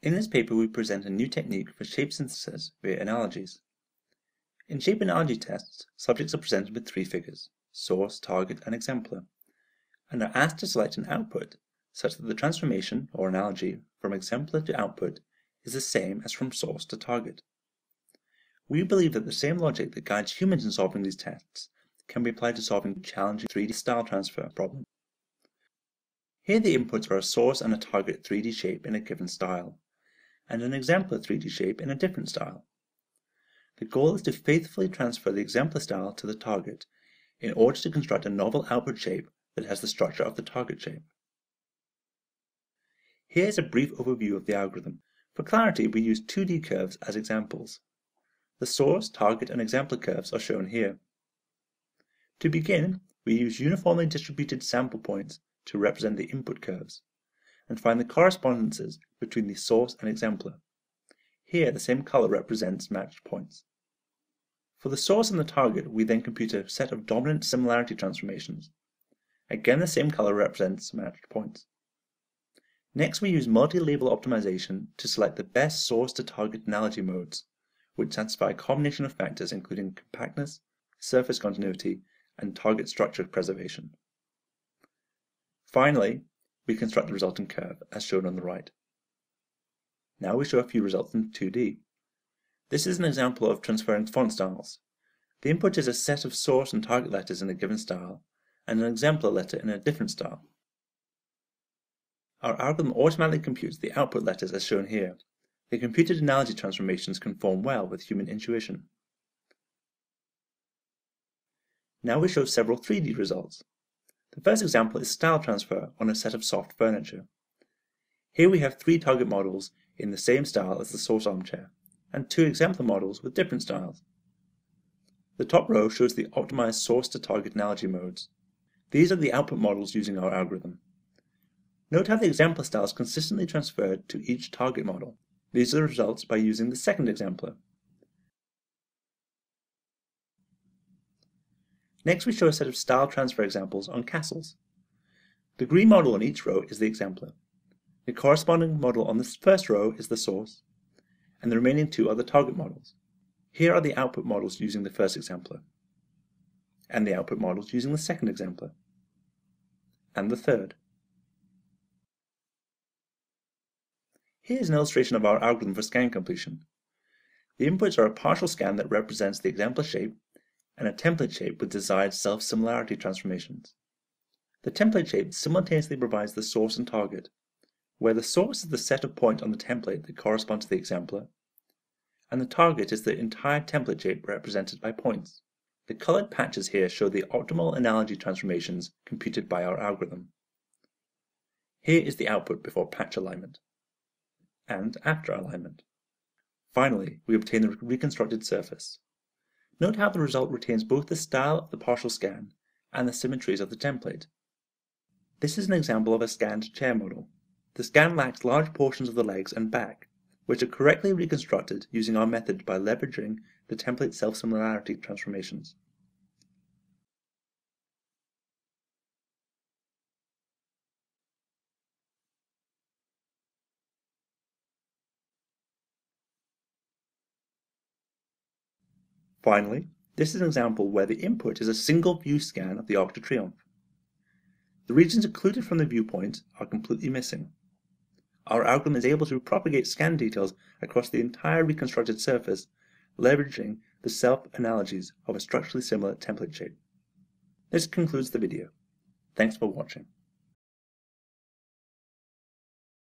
In this paper we present a new technique for shape synthesis via analogies. In shape analogy tests, subjects are presented with three figures, source, target, and exemplar, and are asked to select an output such that the transformation, or analogy, from exemplar to output is the same as from source to target. We believe that the same logic that guides humans in solving these tests can be applied to solving challenging 3D style transfer problems. Here the inputs are a source and a target 3D shape in a given style and an exemplar 3D shape in a different style. The goal is to faithfully transfer the exemplar style to the target in order to construct a novel output shape that has the structure of the target shape. Here is a brief overview of the algorithm. For clarity, we use 2D curves as examples. The source, target, and exemplar curves are shown here. To begin, we use uniformly distributed sample points to represent the input curves and find the correspondences between the source and exemplar. Here the same color represents matched points. For the source and the target, we then compute a set of dominant similarity transformations. Again, the same color represents matched points. Next, we use multi-label optimization to select the best source to target analogy modes, which satisfy a combination of factors including compactness, surface continuity, and target structure preservation. Finally, we construct the resulting curve, as shown on the right. Now we show a few results in 2D. This is an example of transferring font styles. The input is a set of source and target letters in a given style, and an exemplar letter in a different style. Our algorithm automatically computes the output letters as shown here. The computed analogy transformations conform well with human intuition. Now we show several 3D results. The first example is style transfer on a set of soft furniture. Here we have three target models in the same style as the source armchair, and two exemplar models with different styles. The top row shows the optimized source to target analogy modes. These are the output models using our algorithm. Note how the exemplar style is consistently transferred to each target model. These are the results by using the second exemplar. Next we show a set of style transfer examples on castles. The green model on each row is the exemplar. The corresponding model on the first row is the source, and the remaining two are the target models. Here are the output models using the first exemplar, and the output models using the second exemplar, and the third. Here is an illustration of our algorithm for scan completion. The inputs are a partial scan that represents the exemplar shape and a template shape with desired self-similarity transformations. The template shape simultaneously provides the source and target, where the source is the set of points on the template that correspond to the exemplar, and the target is the entire template shape represented by points. The colored patches here show the optimal analogy transformations computed by our algorithm. Here is the output before patch alignment, and after alignment. Finally, we obtain the reconstructed surface. Note how the result retains both the style of the partial scan and the symmetries of the template. This is an example of a scanned chair model. The scan lacks large portions of the legs and back, which are correctly reconstructed using our method by leveraging the template self-similarity transformations. Finally, this is an example where the input is a single view scan of the Arc de Triomphe. The regions occluded from the viewpoint are completely missing. Our algorithm is able to propagate scan details across the entire reconstructed surface, leveraging the self-analogies of a structurally similar template shape. This concludes the video. Thanks for watching.